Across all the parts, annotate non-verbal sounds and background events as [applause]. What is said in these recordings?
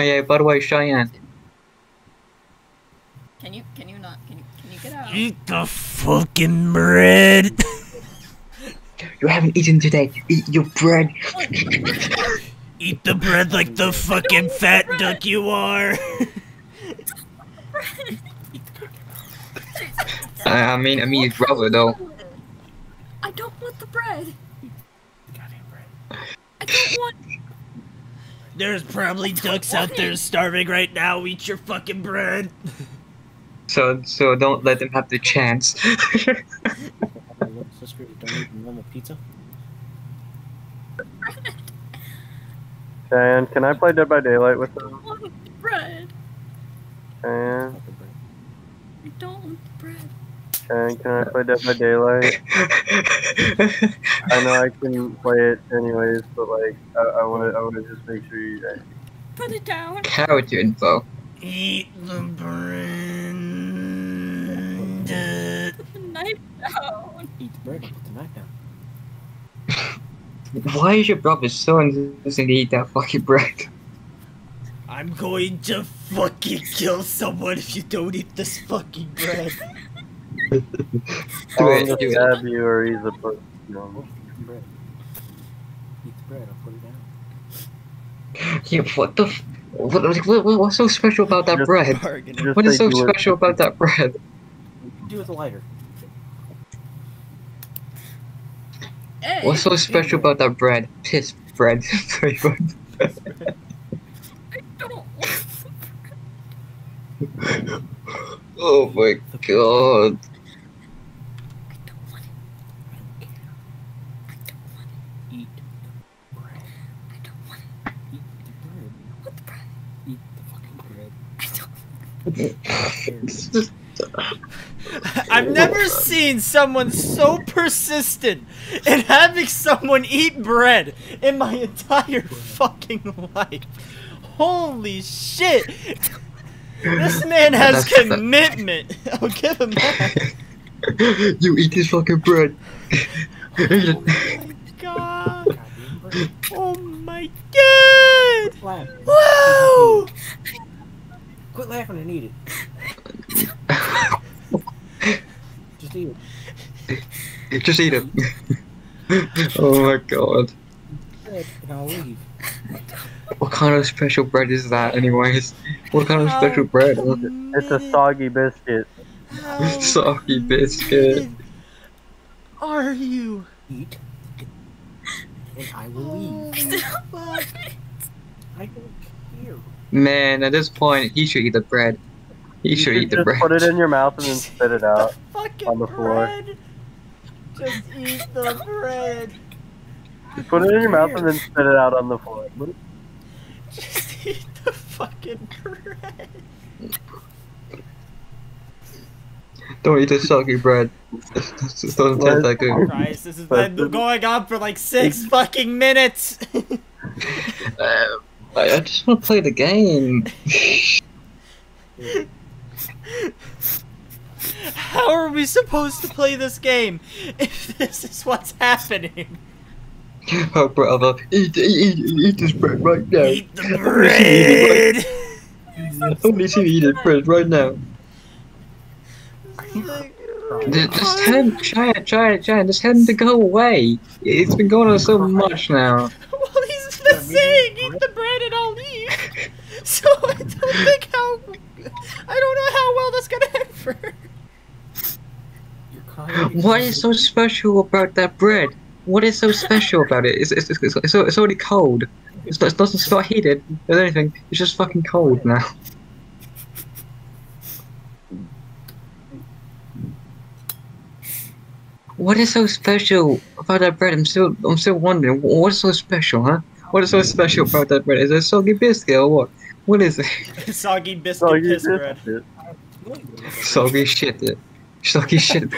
Yeah, by the way, Cheyenne. Can you can you not can you can you get out? Eat the fucking bread. You haven't eaten today. Eat your bread. Eat the bread like the fucking fat duck you are. [laughs] I, I mean, I mean, his brother though. I don't want the bread. Goddamn bread. I don't want. There's probably ducks out there starving right now. Eat your fucking bread. So, so don't let them have the chance. [laughs] What's this for? You don't eat normal pizza? Cheyenne, can I play Dead by Daylight with them? I want bread. Cheyenne, I don't want the bread. Cheyenne, can I play Dead by Daylight? I know I can play it anyways, but like, I, I wanna, I wanna just make sure you. I, Put it down. Character info. Eat the bread. Put the knife down. Eat the bread put the knife down. [laughs] Why is your brother so insistent to eat that fucking bread? I'm going to fucking kill someone if you don't eat this fucking bread. [laughs] Do I'll it, just do it. stab you or he's a person. Oh, eat the bread. Eat the bread. I'll put it down. Yeah, what the? F- what, what, what, what's so special about that Just- bread? Bargain. What is so do it. special about that bread? Do with a lighter. Hey. What's so special about that bread? Piss bread. [laughs] Sorry, bread. I don't want the bread. oh my god. I don't want it. I don't care. I don't want it. Eat the bread. I don't want it. Eat the bread. What the bread? Eat the fucking bread. I don't. It's just- [laughs] I've never seen someone so persistent in having someone eat bread in my entire fucking life. Holy shit! This man has That's- commitment. I'll give him that. [laughs] you eat this fucking bread. Oh my god. Oh my god. Quit laughing. Wow. Quit laughing and eat it. Just eat it. [laughs] Just eat it. oh my god. And I'll leave. What kind of special bread is that, anyways? What kind of special bread? It's a soggy biscuit. How Soggy biscuit. Are you? Eat. And I will leave. Fuck. I don't care. Man, at this point, he should eat the bread. He You should eat the just bread. put it in your mouth and then [laughs] spit it out. Fucking on the floor. bread. Just eat the bread. Put it in your mouth and then spit it out on the floor. Just eat the fucking bread. Don't eat the soggy bread. [laughs] This just doesn't taste that good. Christ, this has been going on for like six fucking minutes. Uh, [laughs] I, I just want to play the game. [laughs] How are we supposed to play this game if this is what's happening? Oh, brother, eat, eat, eat, this bread right now. Eat the bread. I only see you eat bread right now. Just just tell him, try it, try it, try it. Just tell him to go away. It's been going on so much now. Well, saying eat the bread and I'll leave. [laughs] So I don't think how. I don't know how well that's gonna end for. her. What is so special about that bread? What is so special about it? It's, it's, it's, it's, it's, it's already cold. It's, not- it's not, it's not heated or anything. It's just fucking cold now. What is so special about that bread? I'm still, I'm still wondering. What is so special, huh? What is so special about that bread? Is it soggy biscuit or what? What is it? [laughs] Soggy biscuit Soggy piss bread. biscuit. Soggy shit. It. Soggy [laughs] shit.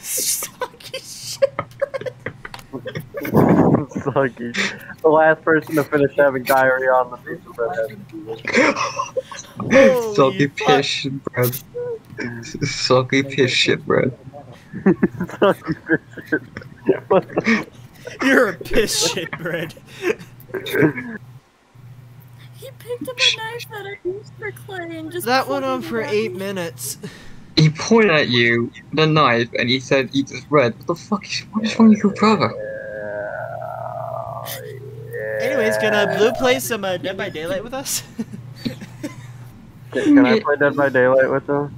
Soggy shit. Soggy. The last person to finish having diarrhea on the piece of bread has to do it. Holy Soggy piss shit bread. Soggy piss shit bread. [laughs] Soggy biscuit. What the You're a piss shit bread. He picked up a knife that I used for Clay and just That went on for eight me. minutes. He pointed at you with a knife and he said, "Eat this bread." What the fuck is what is wrong with your brother? Anyways, gonna Blue play some uh, Dead by Daylight with us? Can, [laughs] can I play Dead by Daylight with them?